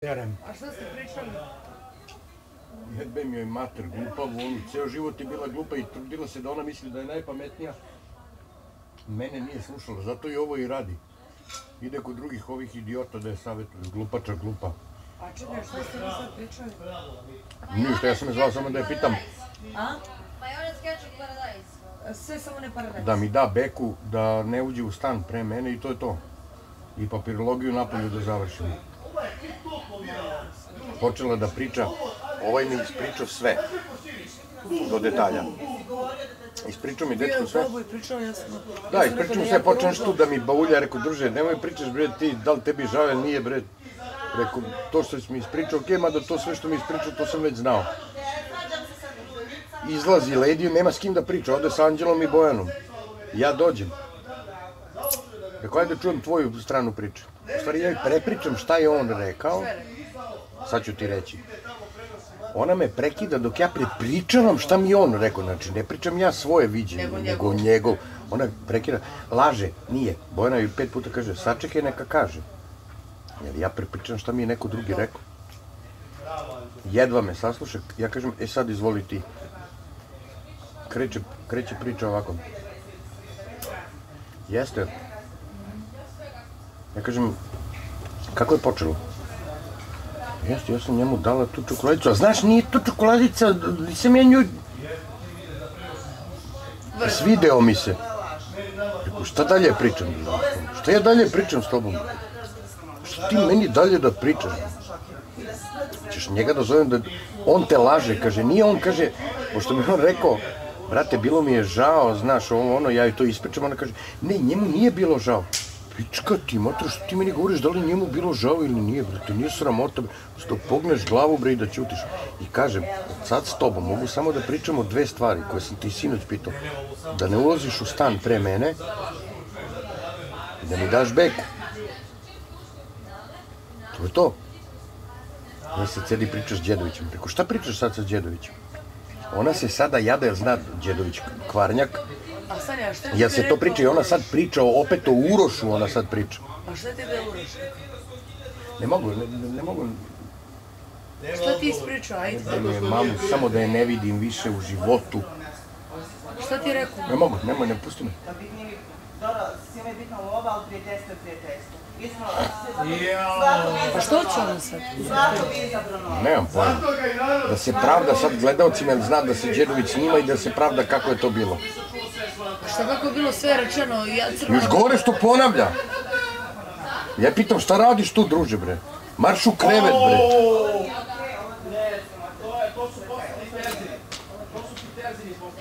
Terem. A šta ste pričali? Jebe mi joj mater, glupa volu. Ceo život je bila glupa i trudila se da ona misli da je najpametnija. Mene nije slušala, zato i ovo i radi. Ide kod drugih ovih idiota da je savjetuje. Glupača, glupa. A čekaj, šta ste vi sad pričali? Ništa, ja sam je zvao samo da je pitam A? Majonez ketchup paradajz. Sve samo ne paradajz. da mi da beku, da ne uđe u stan pre mene i to je to. I papirologiju napolju da završimo. Počela da priča, ovaj mi ispričao sve. Do detalja. Ispričao mi dečko sve. Da, ispričao mi sve, počneš tu da mi baulja, rekao, druže, nemoj pričaš, bre, ti, da li tebi ili nije, bre. Rekao, to što si mi ispričao, okej, mada to sve što mi ispričao, to sam već znao. Izlazi lady, nema s kim da priča, ode sa Anđelom i Bojanom. Ja dođem. Rekao, ajde čujem tvoju stranu priče. U stvari, ja prepričam šta je on rekao, sad ću ti reći. Ona me prekida dok ja prepričavam šta mi je on rekao. Znači, ne pričam ja svoje viđenje, Nego nego, njegov. njegov. Ona prekida, laže, nije. Bojana joj pet puta kaže, sačekaj neka kaže. Jer ja prepričam šta mi je neko drugi rekao. Jedva me sasluša, ja kažem, e sad izvoli ti. Kreće, kreće priča ovako. Jeste. Ja kažem, kako je počelo? Jeste, ja sam njemu dala tu čokoladicu, a znaš, nije to čokoladica, nisam ja nju... Svideo mi se. Rekao, šta dalje pričam? Šta ja dalje pričam s tobom? Šta ti meni dalje da pričaš? Ćeš njega da zovem da... On te laže, kaže, nije on, kaže, pošto mi on rekao, brate, bilo mi je žao, znaš, ovo, ono, ja joj to ispričam, ona kaže, ne, njemu nije bilo žao. Pička ti, mater, što ti meni govoriš, da li njemu bilo žao ili nije, brate, nije sramota, bre, što pogneš glavu, bre, i da ćutiš. I kažem, sad s tobom mogu samo da pričamo dve stvari koje sam ti sinoć pitao. Da ne ulaziš u stan pre mene i da mi daš beku. To je to. Ja se cedi pričaš s Đedovićem. Preko šta pričaš sad sa Đedovićem? Ona se sada jada, jer zna Đedović kvarnjak, A Sanja, šta ti Ja se to priča i ona sad priča opet o Urošu, ona sad priča. A šta ti da uraš? Ne mogu, ne, ne, ne mogu Šta ti ispričao, ajde? da me mamu, samo da je ne vidim više u životu. Šta ti je rekao? Ne mogu, nemoj, ne pusti me. Da bitni, dobro, svima je bitno lova, ali prijateljstvo je prijateljstvo. Pa što će ona sad? Nemam pojma. Da se pravda sad gledalcima zna da se Đedović snima i da se pravda kako je to bilo. Šta kako je bilo sve rečeno, ja crno... Još gore što ponavlja. Ja pitam šta radiš tu, druže, bre? Marš u krevet, bre.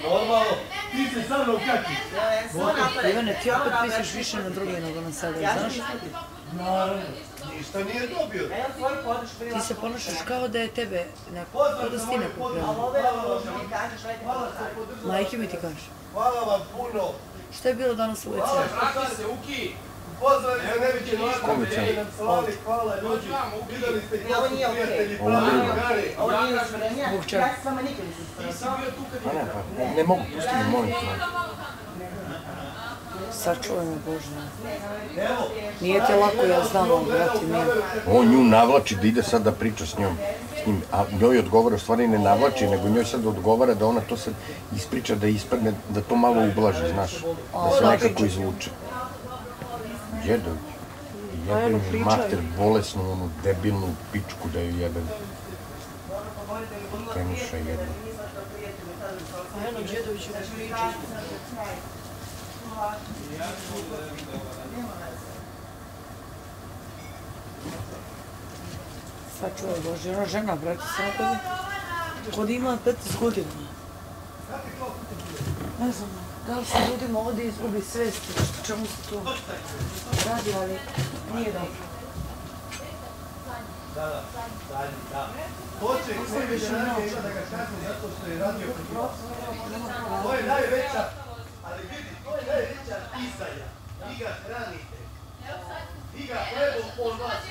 Normalno, ti se sa mnom kaki. Samo napade. Ivane, ti opet misliš više na druge nego na sebe, znaš? Naravno, ništa nije dobio. Ti se ponašaš kao da je tebe, neko, kao da si ti neko podršku. Majke mi ti kažeš. Hvala vam puno. Šta je bilo danas u WC? Vrati se, Uki. Pozdrav za neviđe Kom Marko, večer? nam salami, hvala ljudi. Videli ste ko Ovo su nije okej. prijatelji, Ovo pravi drugo. drugari. Ovo nije usporenja. Zbog čega? Ja se s vama nikad nisam usporenjala. Pa ne, pa, ne mogu, pusti me, molim te. Sačuvaj me Bože. Nije ti lako, ja znam, ali brati mi. On nju navlači da ide sad da priča s njom. S njim, a njoj odgovara, u stvari ne navlači, nego njoj sad odgovara da ona to sad ispriča, da ispadne, da to malo ublaži, znaš. Da se nekako izvuče. Djedović. Jebem mi mater bolesnu, onu debilnu pičku da ju jebem. Kenuša jedna. Je priča. Sačuvaj Bože, ona žena, brate, kod, kod ima 15 godina. Ne znam, da li se ljudima ovdje izgubi svest, čemu se to radi, ali nije dobro. Hoće sebi da radi ima da ga kažem zato što je radio kod To je najveća, ali vidi, to je najveća izdaja. Vi ga hranite. Vi ga hlebom od vas